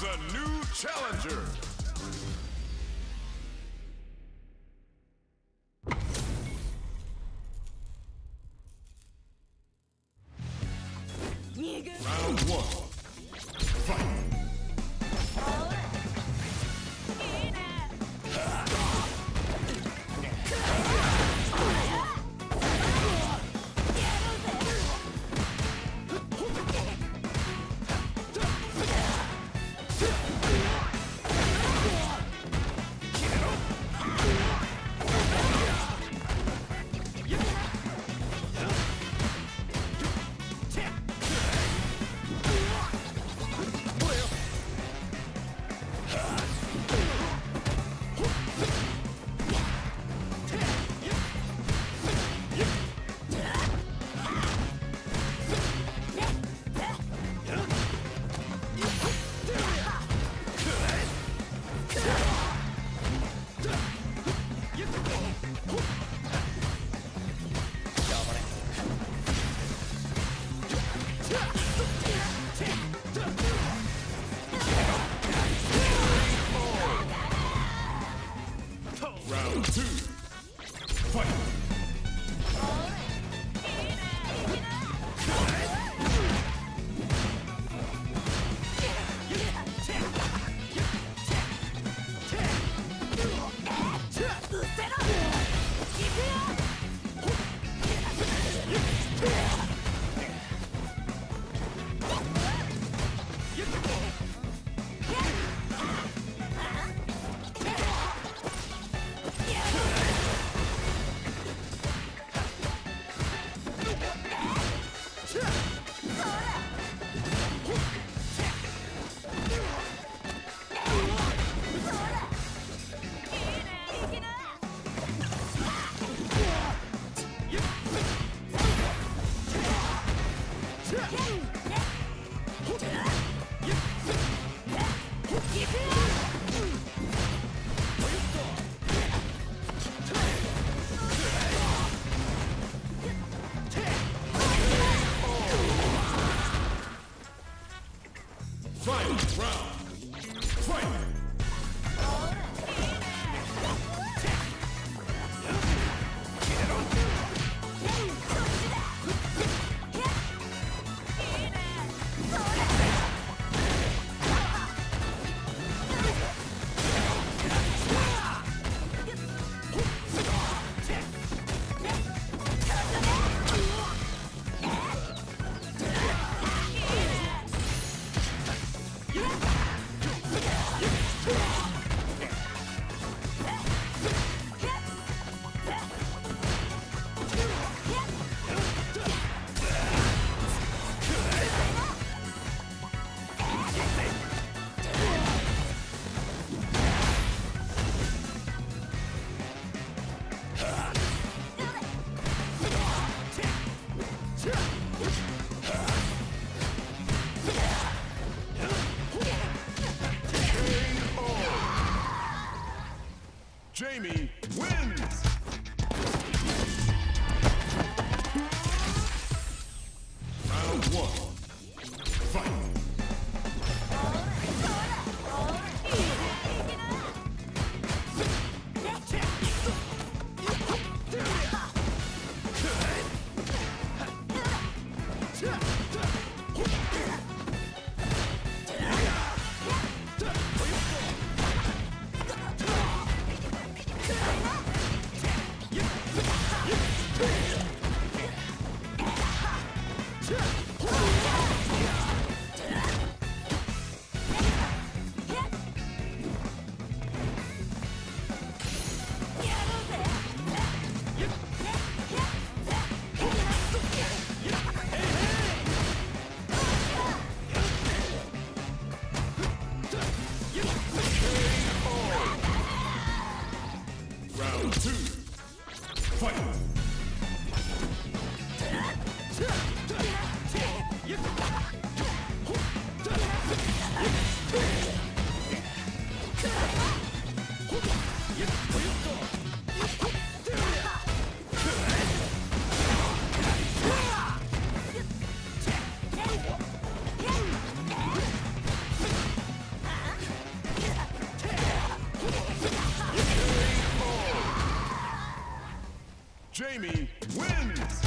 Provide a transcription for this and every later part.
A new challenger. Round one. Round two. Fight. Jamie wins!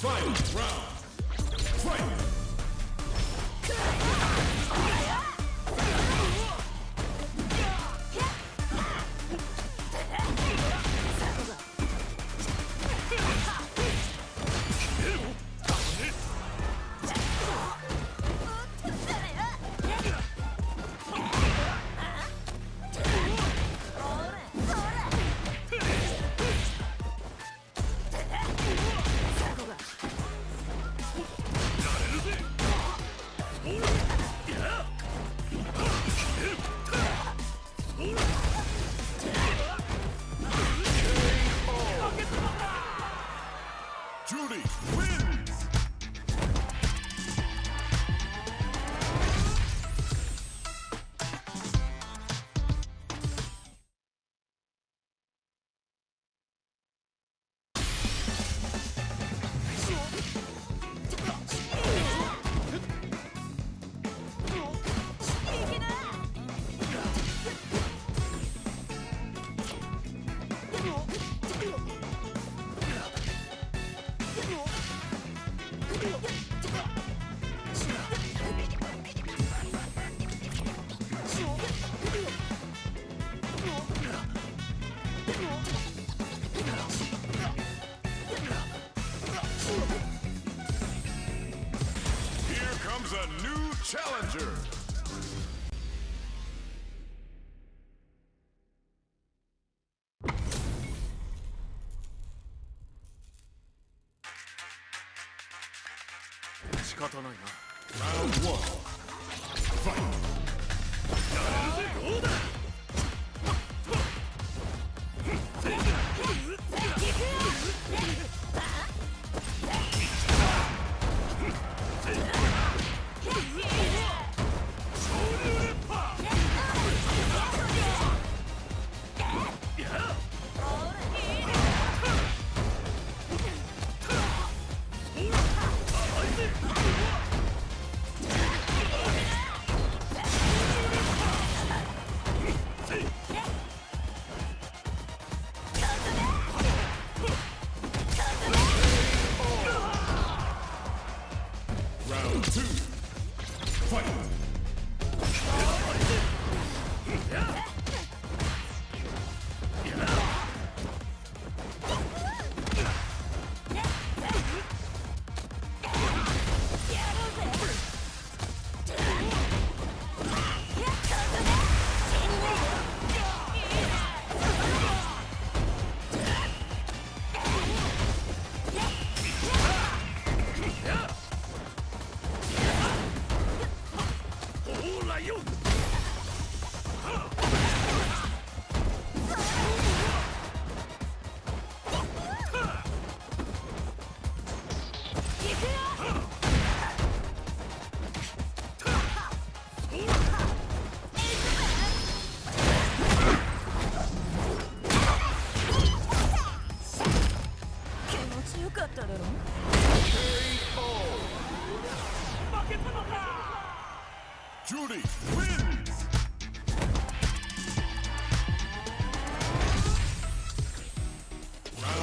Final round.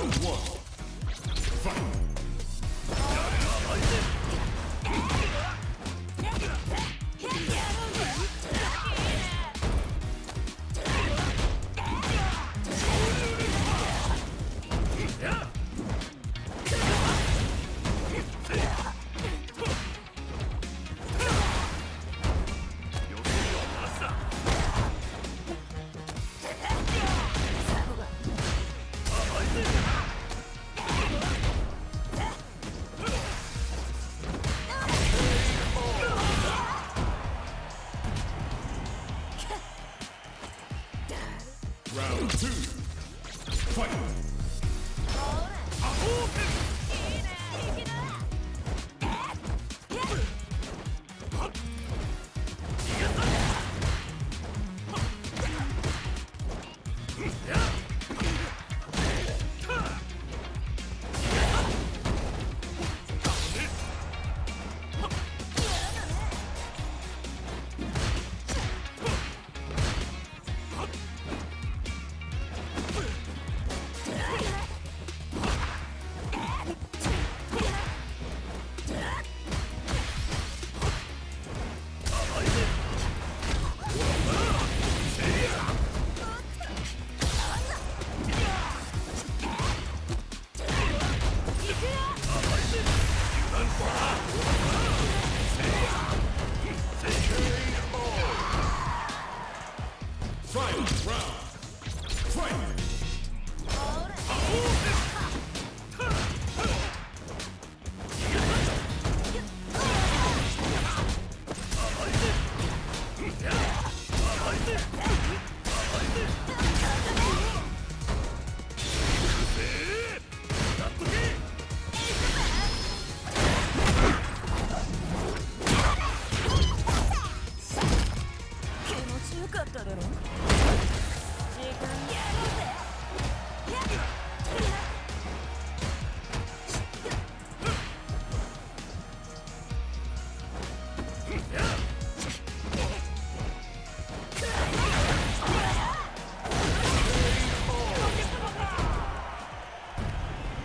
Round one. Fight.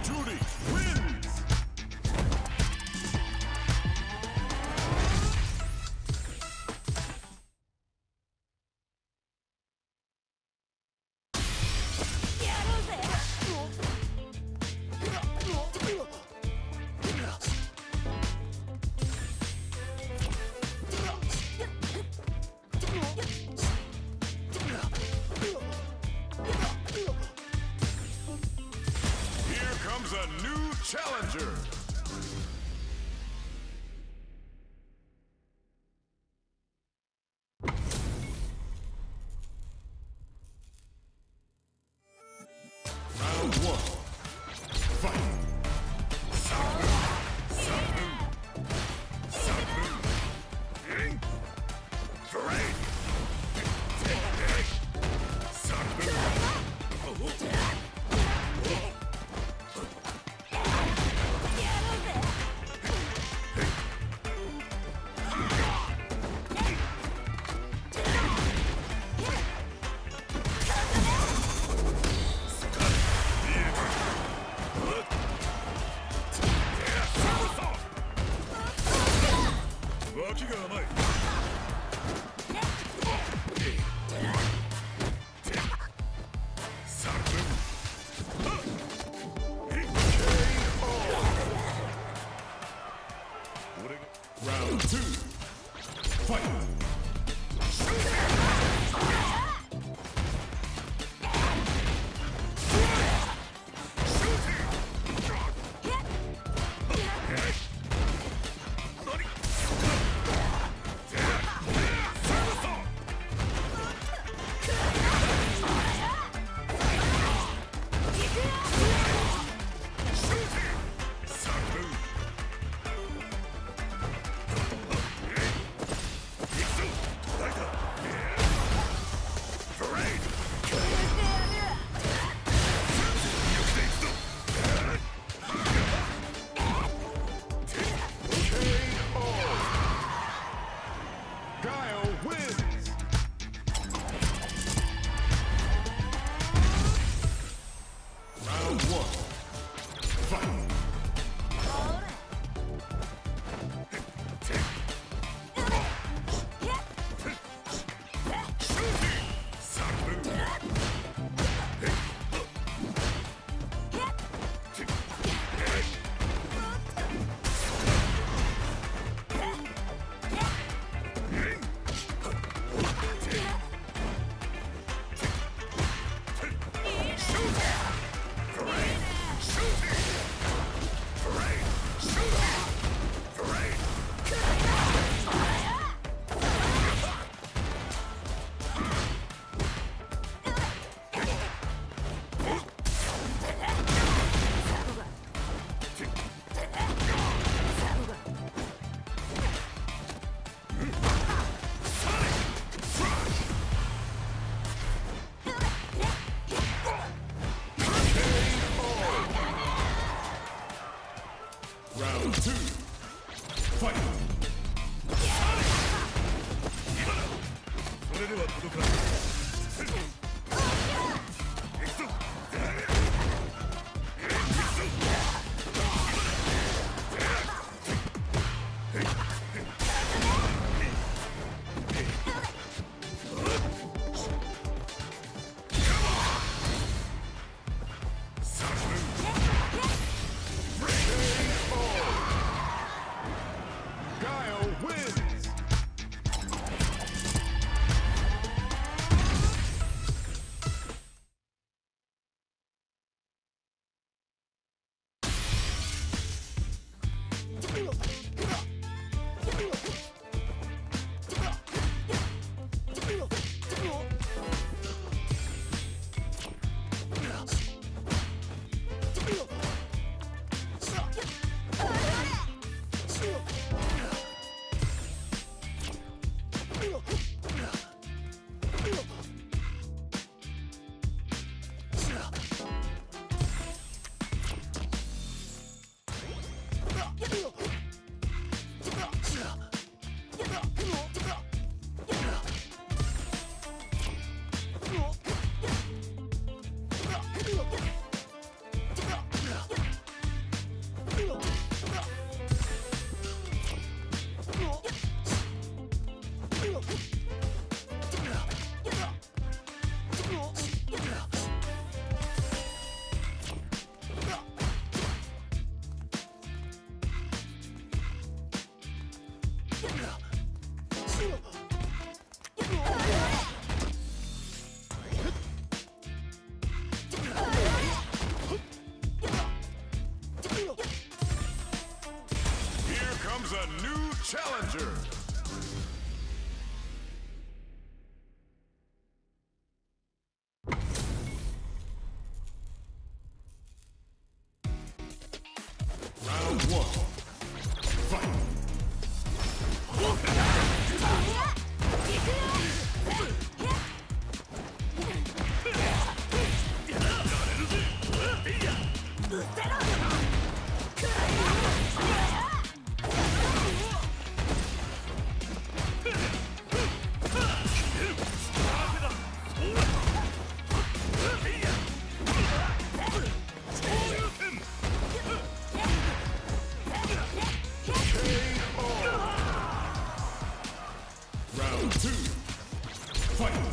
Judy wins! Fight.